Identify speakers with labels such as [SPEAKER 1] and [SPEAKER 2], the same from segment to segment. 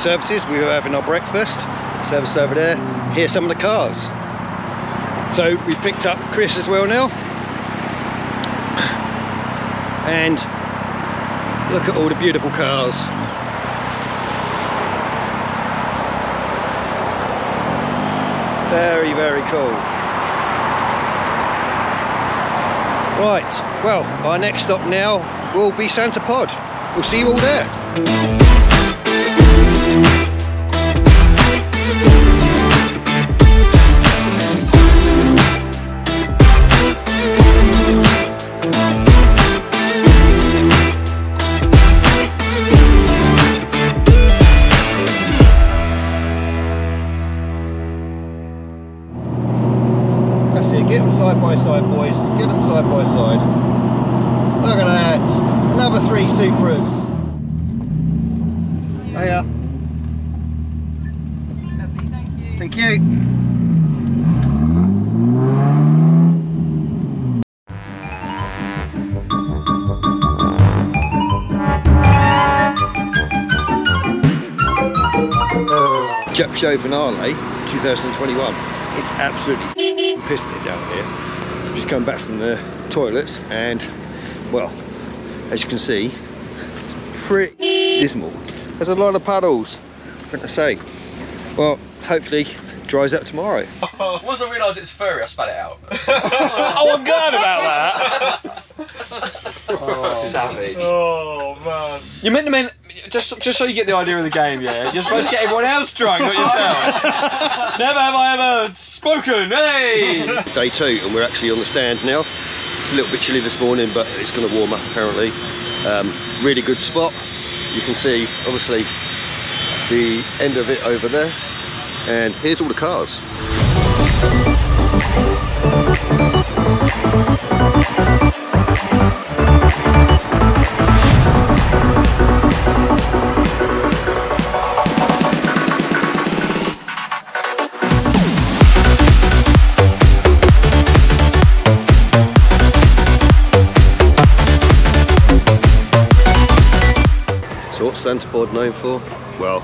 [SPEAKER 1] services. We were having our breakfast, service over there. Here's some of the cars. So we picked up Chris as well now. And look at all the beautiful cars. Very, very cool. Right, well, our next stop now will be Santa Pod. We'll see you all there. Side by side boys, get them side by side. Look at that, another three Supras. Hiya. Thank you. Jap Show Finale 2021. It's absolutely pissing it down here. Just come back from the toilets and, well, as you can see, it's pretty dismal. There's a lot of puddles, what can I say? Well, hopefully dries up tomorrow.
[SPEAKER 2] Once I realised it's furry, I spat it out.
[SPEAKER 3] oh, I'm glad about that.
[SPEAKER 2] Savage.
[SPEAKER 3] Oh man. You meant to mean just just so you get the idea of the game, yeah. You're supposed to get everyone else drunk, not yourself. Never have I ever spoken. Hey.
[SPEAKER 1] Day two, and we're actually on the stand now. It's a little bit chilly this morning, but it's going to warm up apparently. Um, really good spot. You can see, obviously, the end of it over there. And here's all the cars. Pod known for? Well,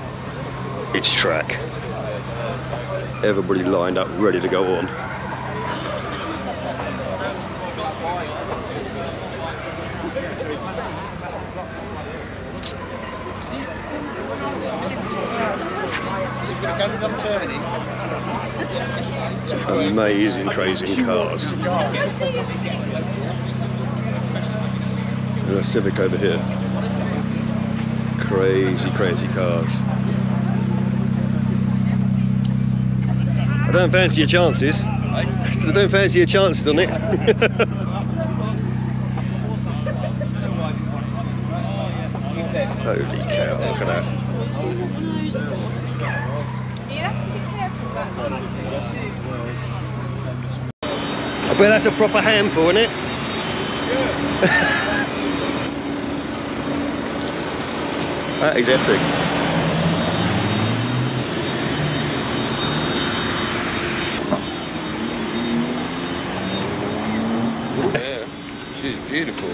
[SPEAKER 1] it's track. Everybody lined up, ready to go on. Amazing, crazy cars. There's a Civic over here. Crazy, crazy cars. I don't fancy your chances. I don't fancy your chances on it. Holy cow, look at that. I bet that's a proper handful, isn't it? that is epic.
[SPEAKER 4] Yeah, she's beautiful.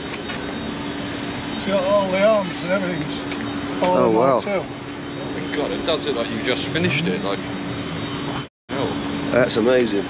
[SPEAKER 5] She's got all the arms and everything's all
[SPEAKER 1] Oh, wow.
[SPEAKER 5] too.
[SPEAKER 4] Oh my god, it does it like you just finished it. Like, hell.
[SPEAKER 1] That's amazing.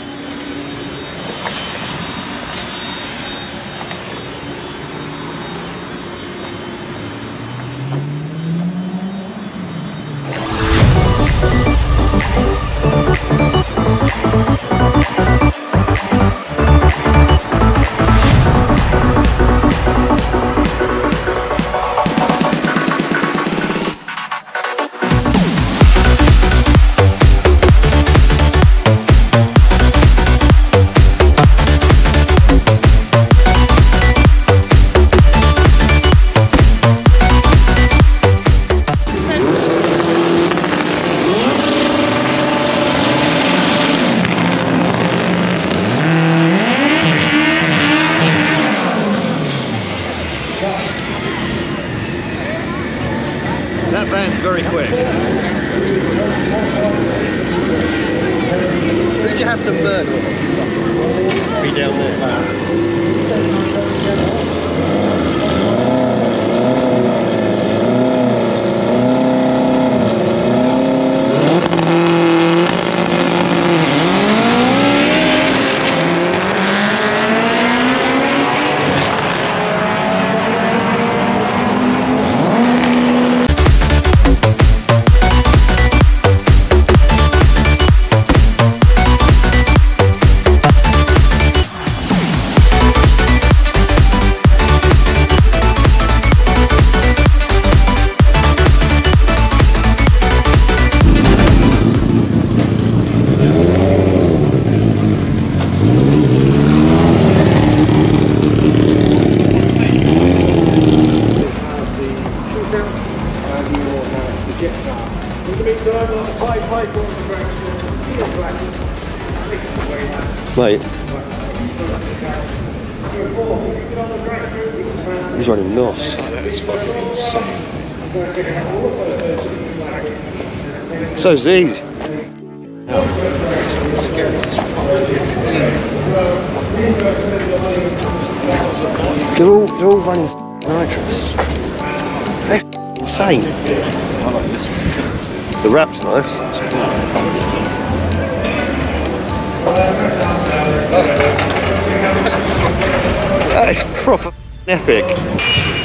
[SPEAKER 1] That van's very quick. Who'd you have to murder? Be down there. So.
[SPEAKER 4] Scary.
[SPEAKER 1] They're all, they're all running nitrous. They're insane.
[SPEAKER 4] I like this one.
[SPEAKER 1] The wrap's nice. That is proper epic.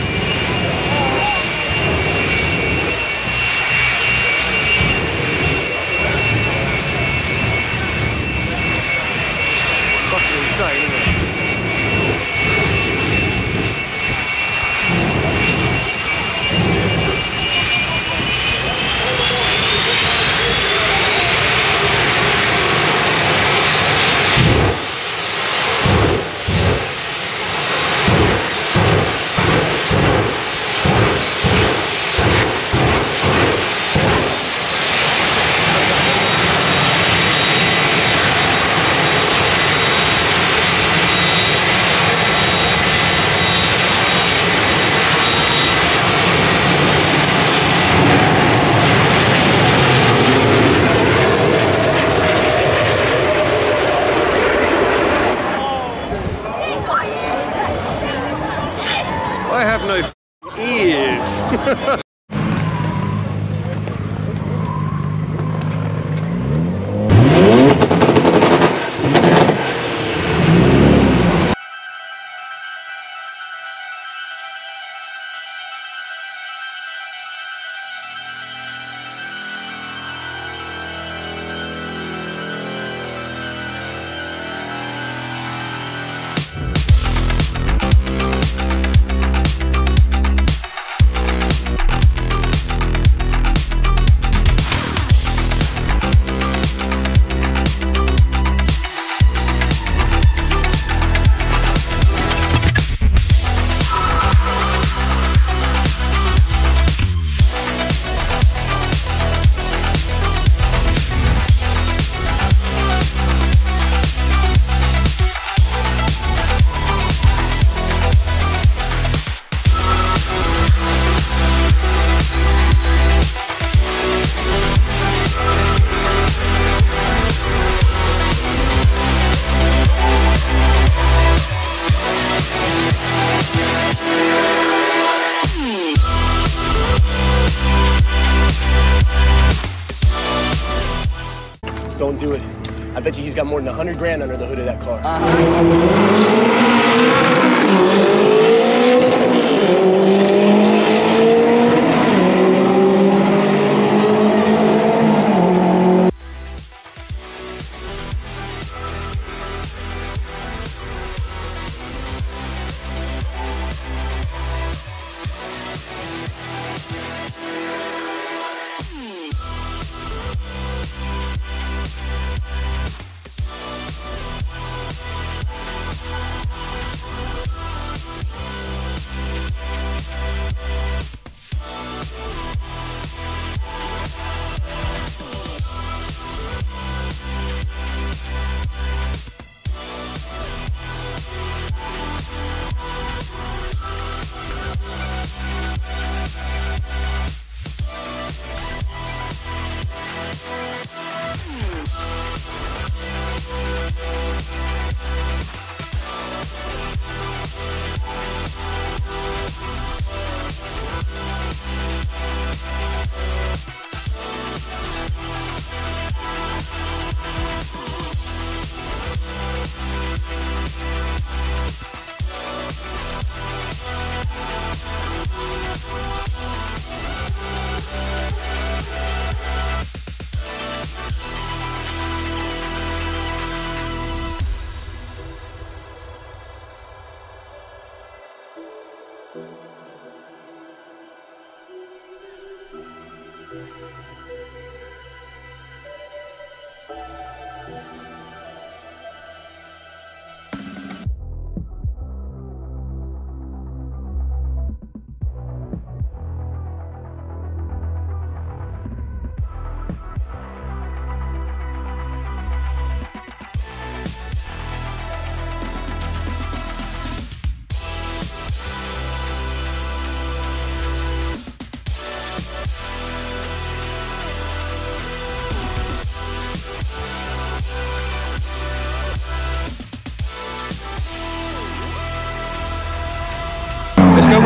[SPEAKER 6] Don't do it. I bet you he's got more than 100 grand under the hood of that car.
[SPEAKER 4] Uh-huh.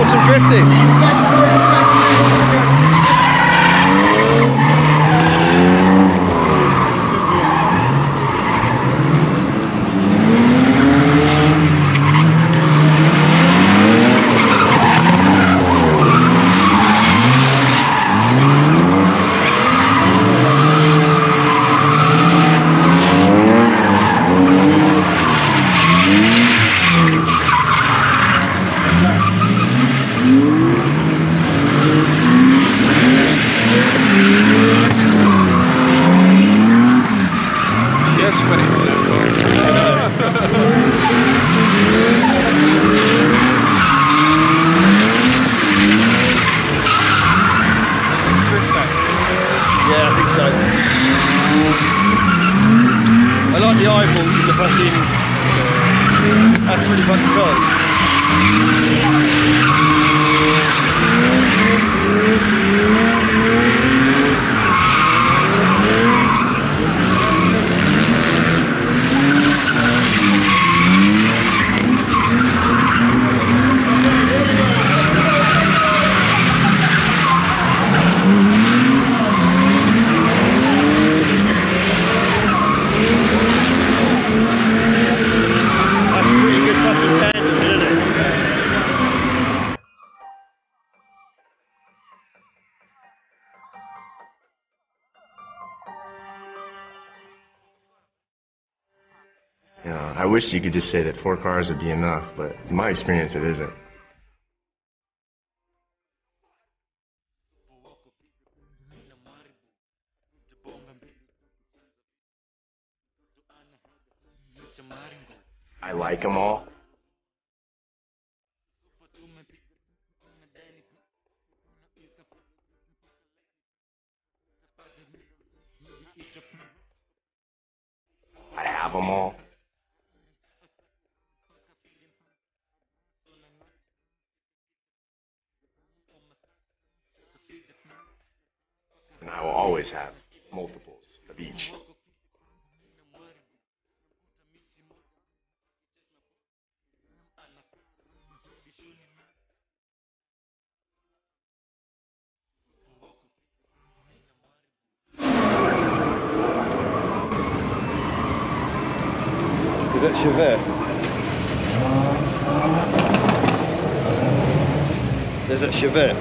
[SPEAKER 4] some
[SPEAKER 1] drifting. I
[SPEAKER 7] wish you could just say that four cars would be enough, but in my experience, it isn't.
[SPEAKER 1] There's that Chevette.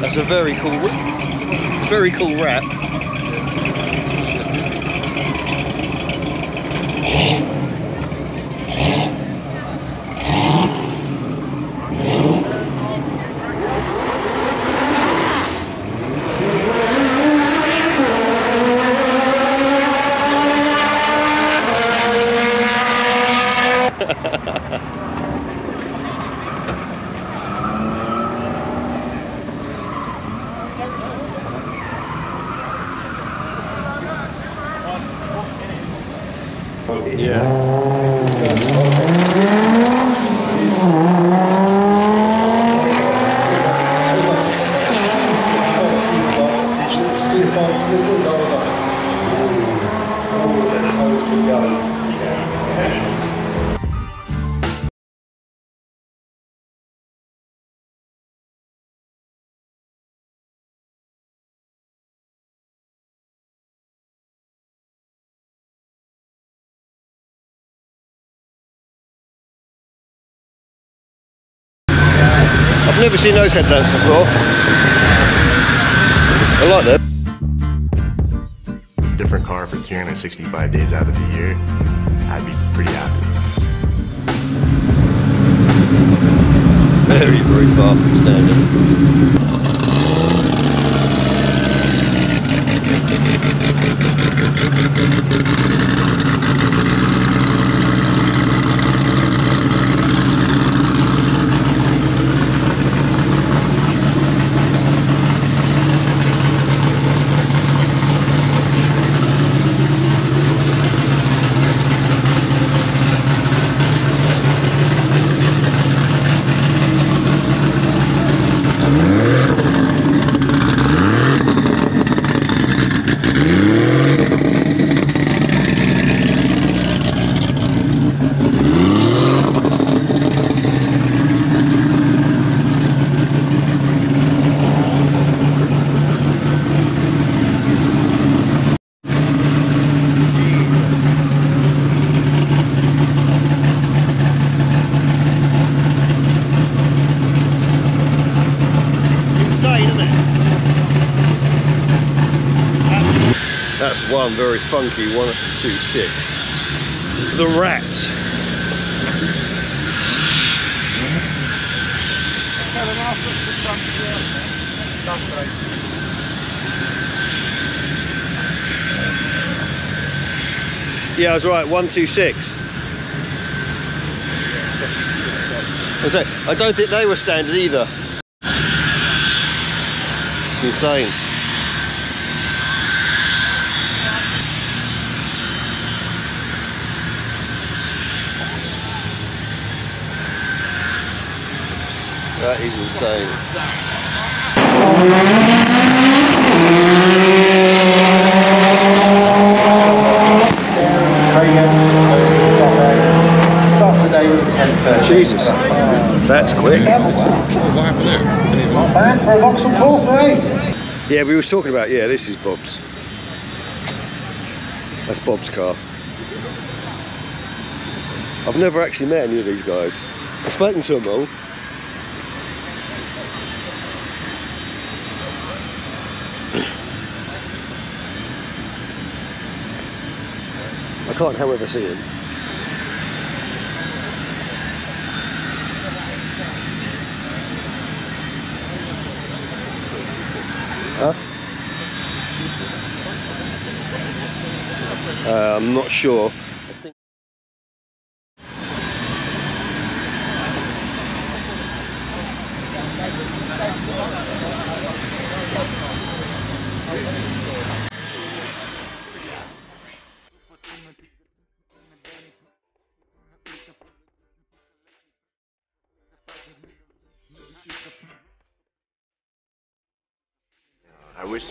[SPEAKER 1] That's a very cool, very cool wrap. Yeah. I've never seen those headlamps before. I like them.
[SPEAKER 7] Different car for 365 days out of the year, I'd be pretty happy.
[SPEAKER 1] Very, very far from standard. That's one very funky 126. The Rat. Yeah, I was right, 126. I don't think they were standard either. It's insane. That is insane.
[SPEAKER 8] Starts with a 10
[SPEAKER 1] Jesus, that's quick.
[SPEAKER 8] Not bad for a Vauxhall?
[SPEAKER 1] Yeah, we were talking about, yeah, this is Bob's. That's Bob's car. I've never actually met any of these guys. I've spoken to them all. Can't however see him. Huh? Uh, I'm not sure.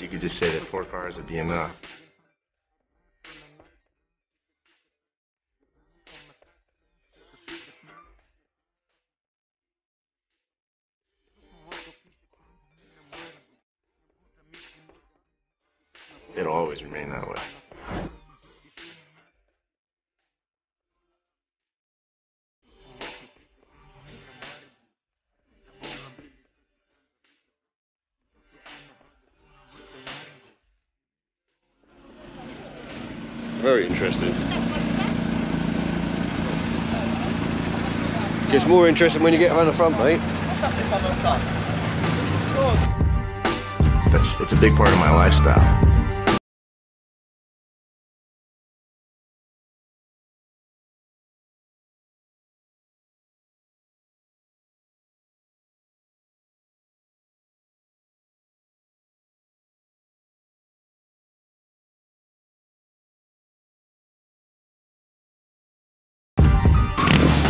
[SPEAKER 7] You could just say that four cars would be enough.
[SPEAKER 1] Very interesting. Gets more interesting when you get around the front, mate.
[SPEAKER 7] That's it's a big part of my lifestyle.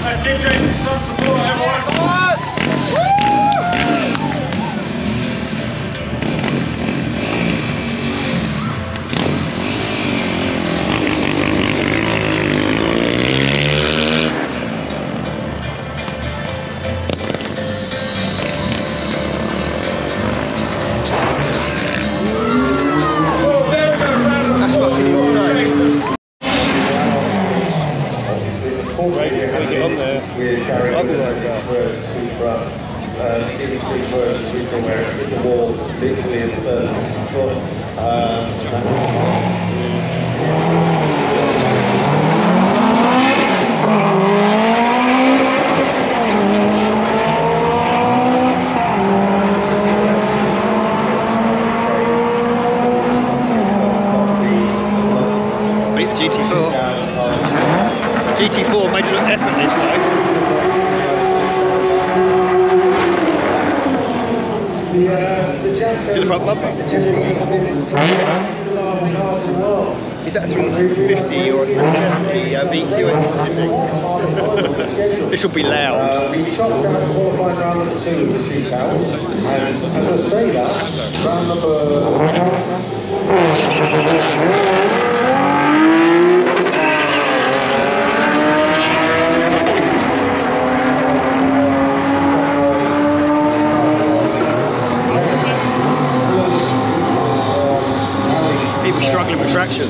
[SPEAKER 5] Let's give Jason some support, everyone.
[SPEAKER 1] Engine? this will be loud.
[SPEAKER 8] Uh, we chopped out qualifying round number two of the shootout, and as I say that, round number
[SPEAKER 1] People struggling with traction.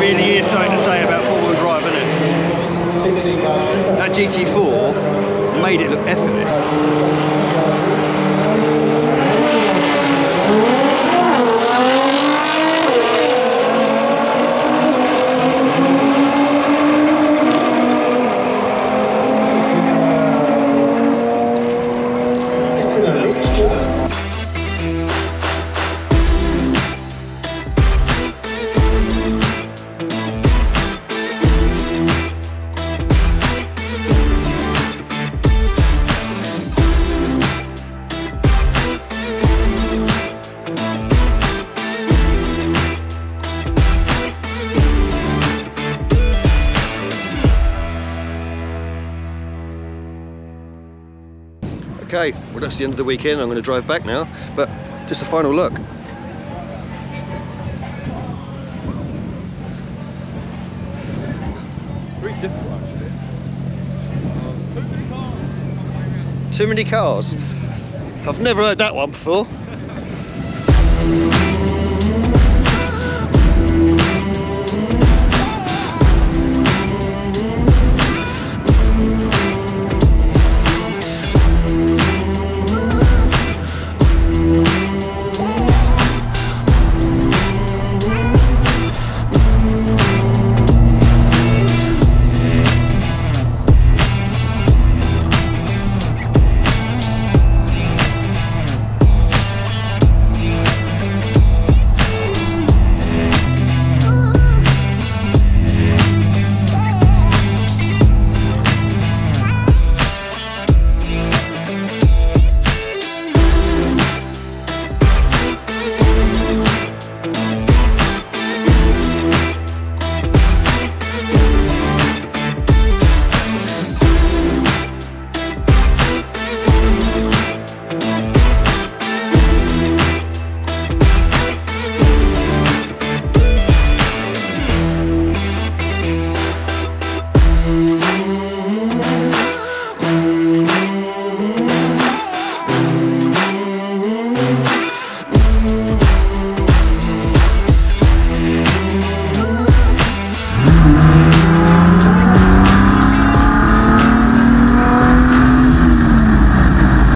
[SPEAKER 5] really is something to say about four-wheel drive, isn't it? That GT4 made it look effortless. The end of the weekend. I'm going to drive back now, but just a final look. Too many cars. I've never heard that one before.